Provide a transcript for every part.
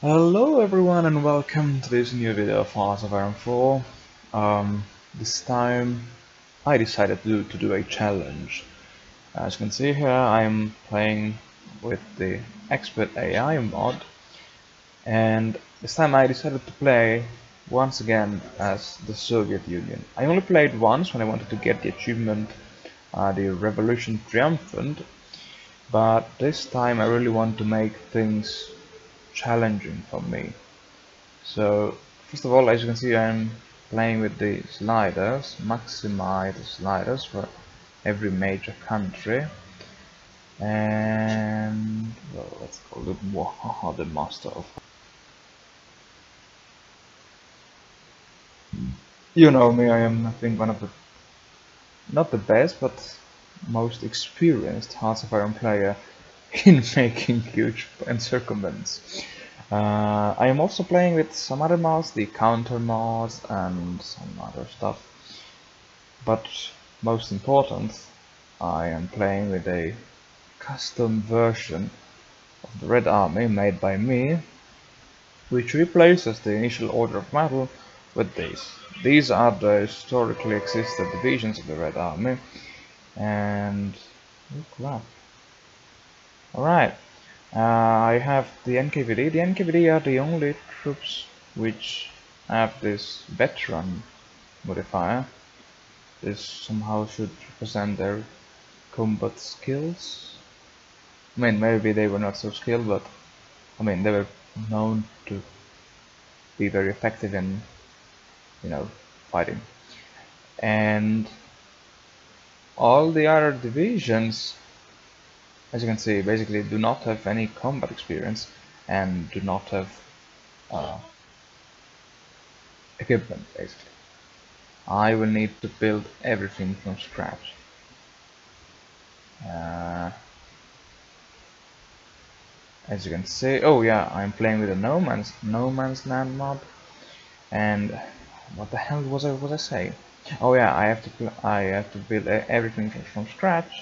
Hello everyone and welcome to this new video of Hearts of Iron 4. Um, this time I decided to do, to do a challenge. As you can see here I'm playing with the Expert AI mod and this time I decided to play once again as the Soviet Union. I only played once when I wanted to get the achievement uh, the Revolution Triumphant but this time I really want to make things challenging for me. So first of all as you can see I'm playing with the sliders, maximize the sliders for every major country and well, let's call it Wahaha the master of you know me I am I think one of the not the best but most experienced Hearts of Iron player in making huge encirclements. Uh, I am also playing with some other mods, the counter mods and some other stuff. But most important, I am playing with a custom version of the Red Army made by me, which replaces the initial order of battle with these. These are the historically existed divisions of the Red Army, and oh crap Alright, uh, I have the NKVD. The NKVD are the only troops which have this veteran modifier. This somehow should represent their combat skills. I mean, maybe they were not so skilled, but I mean, they were known to be very effective in, you know, fighting. And all the other divisions as you can see basically do not have any combat experience and do not have uh, equipment basically. I will need to build everything from scratch. Uh, as you can see oh yeah I'm playing with a no man's no man's land mod. And what the hell was I was I saying? Oh yeah I have to I have to build everything from scratch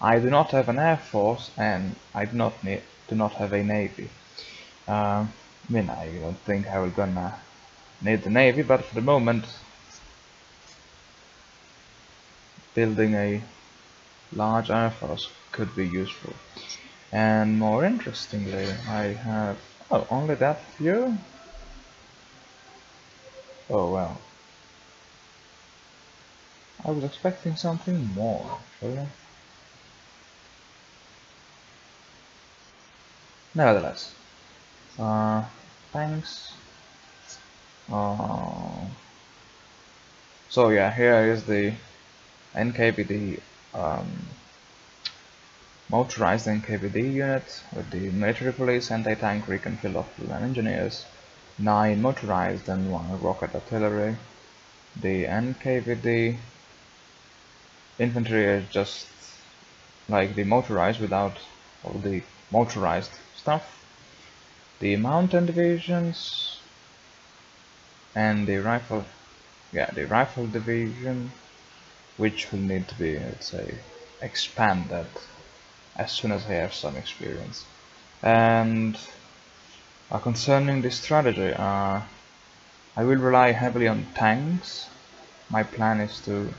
I do not have an air force and I do not need do not have a navy. Uh, I mean, I don't think I will gonna need the navy, but for the moment, building a large air force could be useful. And more interestingly, I have oh only that few. Oh well. I was expecting something more, actually. Nevertheless uh, thanks uh, so yeah here is the NKVD um, motorized NKVD unit with the military police, anti-tank recon field and engineers, 9 motorized and 1 rocket artillery. The NKVD infantry is just like the motorized without all the motorized stuff, the mountain divisions, and the rifle, yeah, the rifle division, which will need to be, let's say, expanded as soon as I have some experience. And uh, concerning the strategy, uh, I will rely heavily on tanks. My plan is to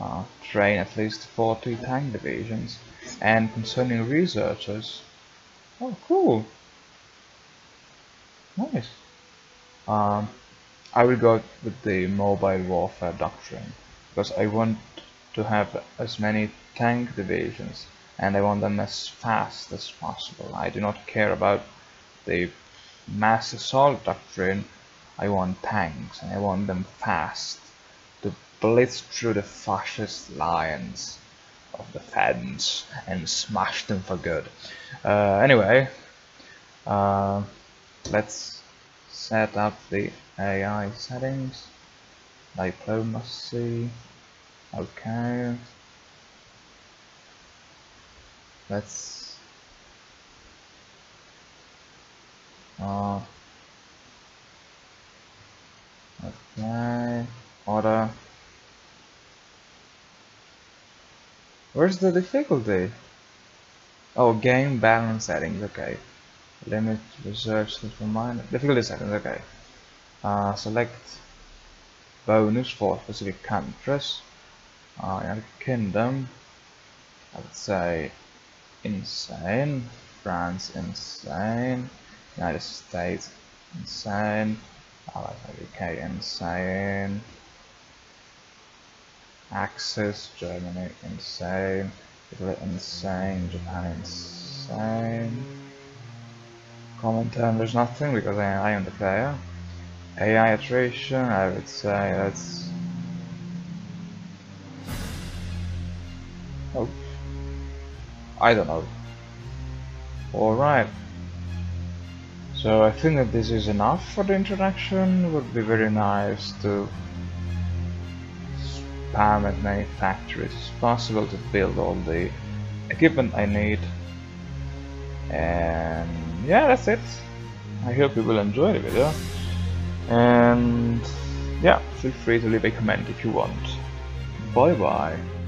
uh, train at least 40 tank divisions. And concerning researchers, Oh, cool. Nice. Um, I will go with the mobile warfare doctrine because I want to have as many tank divisions and I want them as fast as possible. I do not care about the mass assault doctrine. I want tanks and I want them fast to blitz through the fascist lines of the fence and smash them for good. Uh, anyway, uh, let's set up the AI settings. Diplomacy. Okay. Let's. Uh, okay. Order. Where's the difficulty? Oh, game balance settings, okay. limit research for mine. Difficulty settings okay. Uh, select bonus for specific countries. Uh, United Kingdom I would say insane. France insane. United States insane. I like UK insane Axis Germany insane. Italy insane. Japan insane. Comintern there's nothing because I, am the player. AI iteration I would say that's oh. I don't know. Alright. So I think that this is enough for the introduction. Would be very nice to many factories as possible to build all the equipment I need. And yeah that's it. I hope you will enjoy the video. And yeah feel free to leave a comment if you want. Bye bye